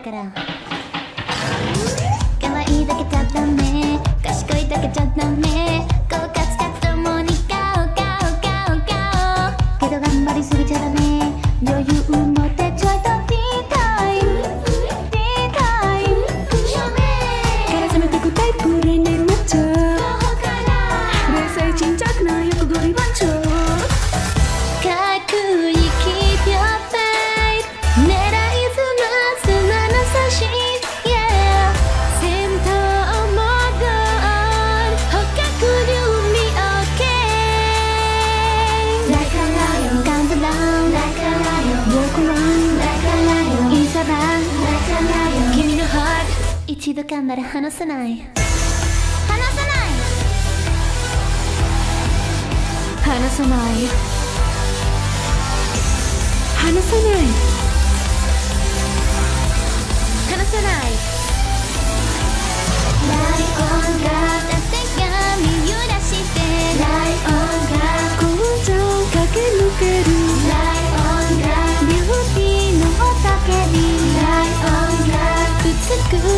から。可愛いだけじゃダメ。賢いだけじゃダメ。狡猾かつともにガオガオガオガオけど頑張りすぎちゃダメ。余裕一度噛んだら離さない。離さない。離さない。離さない。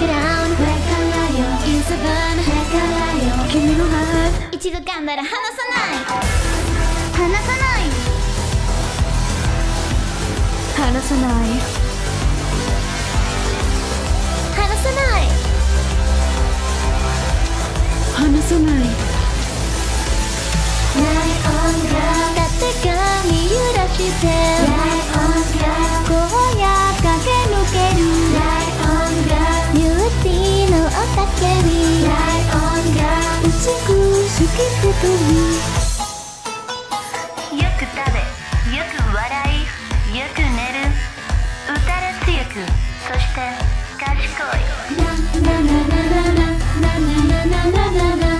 lion Walk around Like a lion In savannah Like a lion 君のハート一度噛んだら離さない離さない離さない離さない離さないよく食べよく笑いよく寝る。打たれ強く。そして賢い。なななななななななななな